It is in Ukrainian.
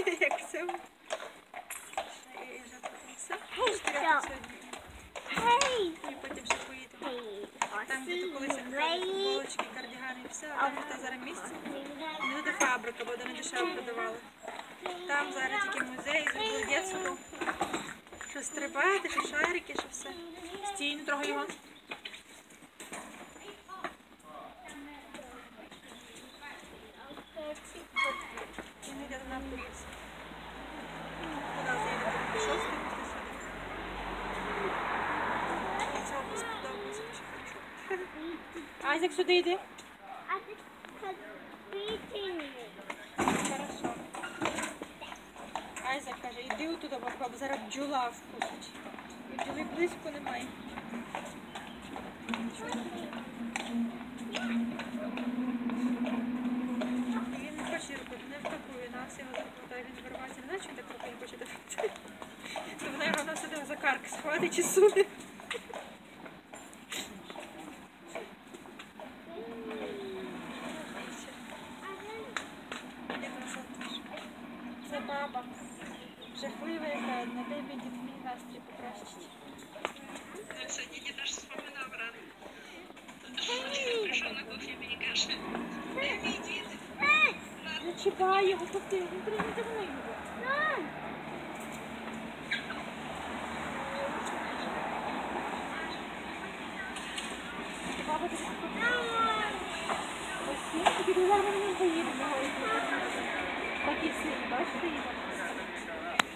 Як. Ще і потім ще поїдемо. Там, де колись футболочки, кардігани і все, а там та зараз місце. Не туди фабрика, бо не дешево продавали. Там зараз тільки музей, зробили дітську. Що стрибати, що шарики, що все. Стій, не трогай його. Не йде на автобус. Айзек, beating me. Хорошо. Айзек каже, іди отуди, бо зараз бджола вкусить. Бджоли близько немає. Він не хоче робити, не втакує, нас його заплутає, він вирвається, не наче так руки не хоче давати. То вона його на сюди за карк схватить і суне. бабам. Жахливий гад, на дай мені мій настрій покращить. Ну, сьогодні не даже вспоминав рано. Тож прийшов на кухню, мені каже, дай мій дід. Не чіпай його, пусти, не тримай його. Let's see.